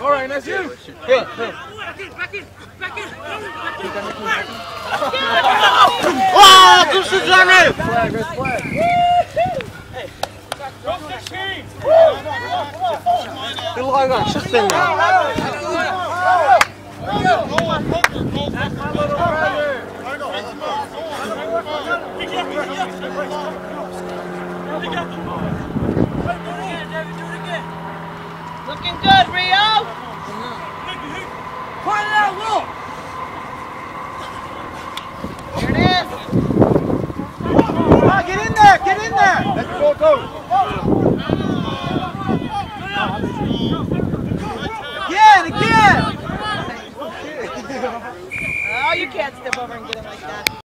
All right, that's you. Here, here. O, krzyczamy! Flag, red flag. Tylko go, wszyscy nie. Looking good, Rio. Here it is. Ah, get in there, get in there! Let's go, go. Again, again! Oh, you can't step over and get him like that.